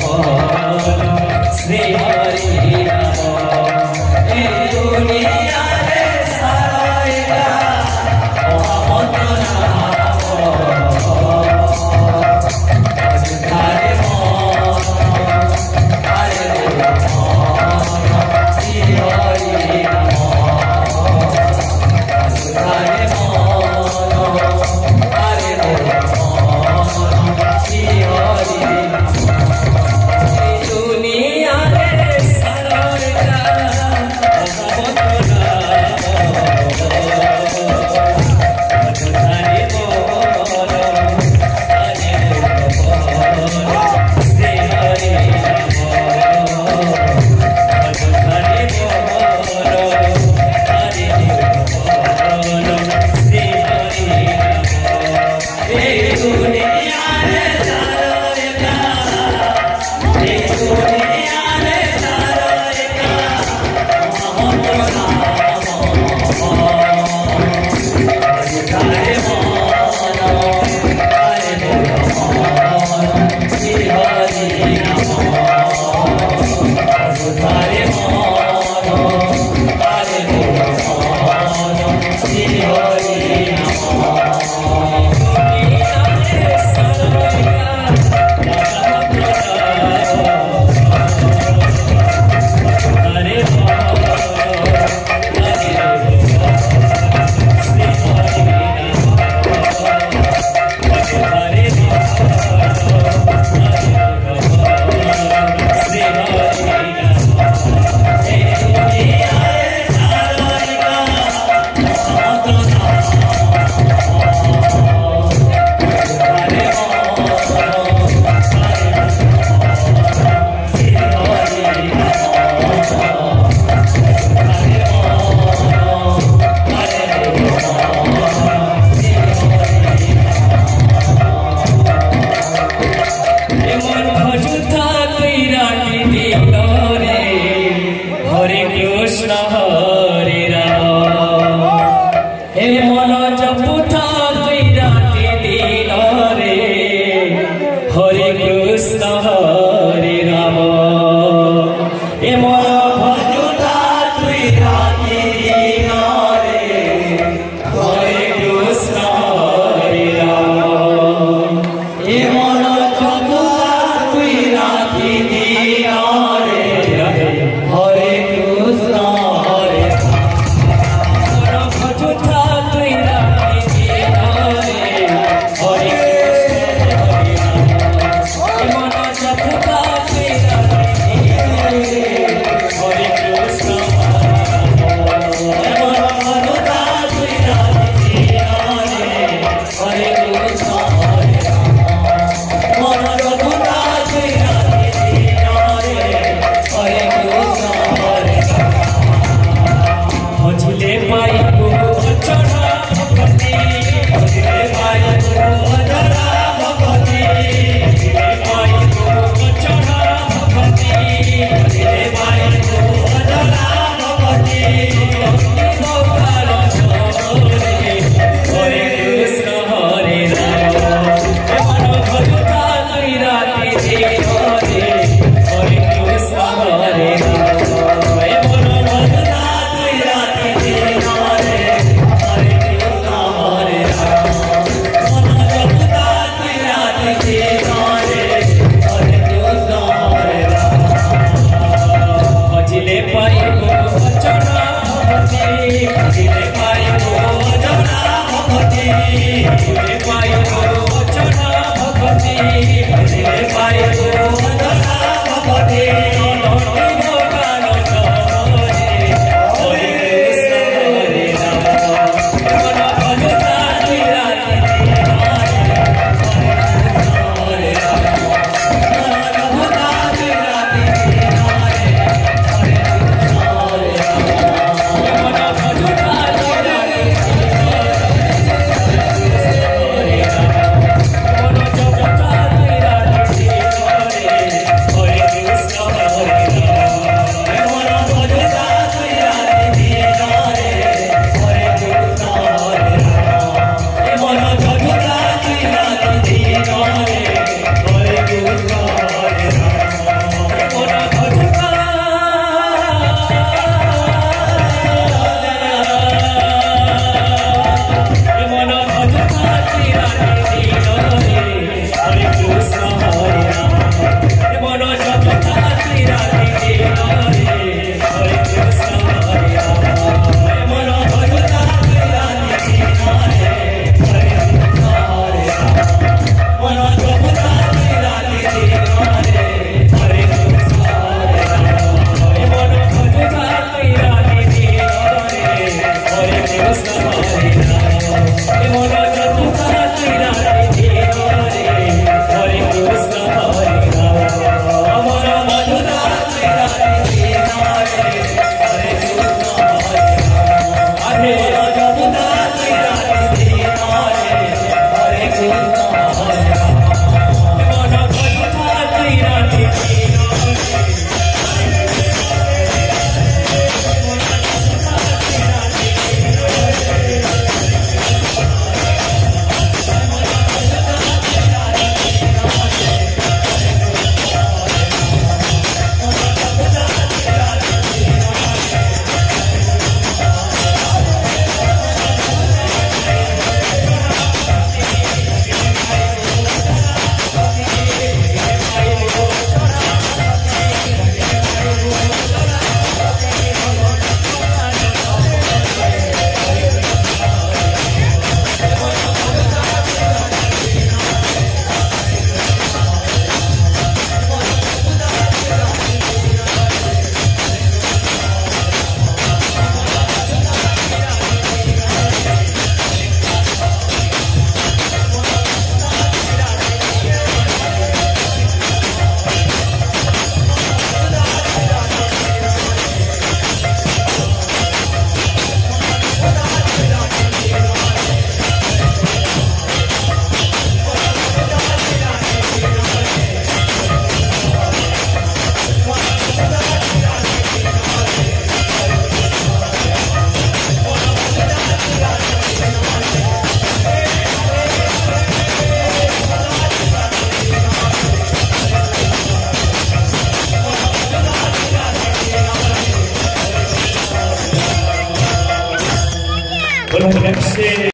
好好好